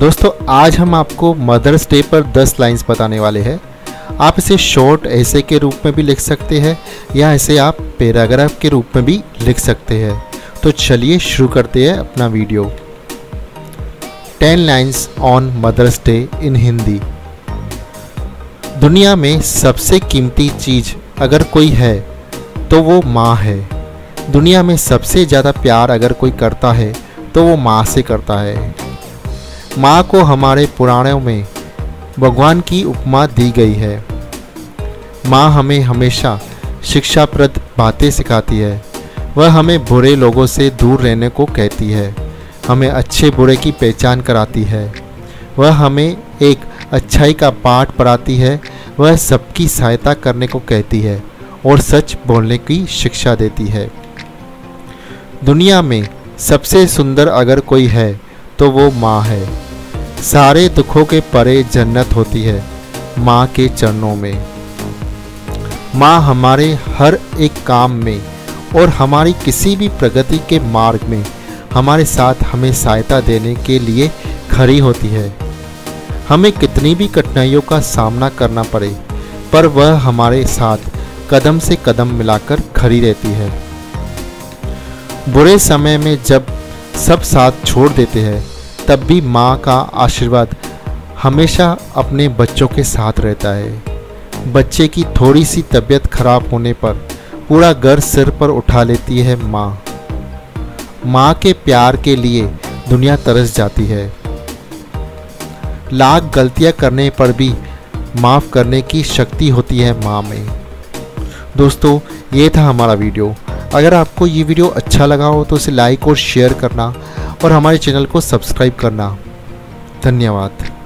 दोस्तों, आज हम आपको मदर्स डे पर 10 लाइंस बताने वाले हैं। आप इसे शॉर्ट ऐसे के रूप में भी लिख सकते हैं, या इसे आप पैराग्राफ के रूप में भी लिख सकते हैं। तो चलिए शुरू करते हैं अपना video 10 lines on mother's day in Hindi दुनिया में सबसे कीमती चीज़ अगर कोई है तो वो माँ है। दुनिया में सबसे ज़्यादा प्यार अगर कोई करता है तो वो माँ से करता है। माँ को हमारे पुराणों में भगवान की उपमा दी गई है। माँ हमें हमेशा शिक्षाप्रद बातें सिखाती है। वह हमें बुरे लोगों से दूर रहने को कहती है। हमें अच्छे बुरे की पहचान कराती है। वह हमें एक अच्छाई का पाठ पढ़ाती है। वह सबकी सहायता करने को कहती है और सच बोलने की शिक्षा देती है। दुनिया में सबसे सुंदर अगर कोई है तो वो माँ है। सारे दुखों के परे जन्नत होती है माँ के चरणों में। माँ हमारे हर एक काम में और हमारी किसी भी प्रगति के मार्ग में हमारे साथ हमें सहायता देने के लिए खड़ी होती है। हमें कितनी भी कठिनाइयों का सामना करना पड़े, पर वह हमारे साथ कदम से कदम मिलाकर खड़ी रहती है। बुरे समय में जब सब साथ छोड़ देते हैं, तब भी माँ का आशीर्वाद हमेशा अपने बच्चों के साथ रहता है। बच्चे की थोड़ी सी तबीयत खराब होने पर पूरा घर सिर पर उठा लेती है माँ। माँ के प्यार के लिए दुनिया तरस जाती है। लाख गलतियाँ करने पर भी माफ़ करने की शक्ति होती है माँ में। दोस्तों, ये था हमारा वीडियो। अगर आपको ये वीडियो अच्छा लगा हो तो इसे लाइक और शेयर करना और हमारे चैनल को सब्सक्राइब करना। धन्यवाद।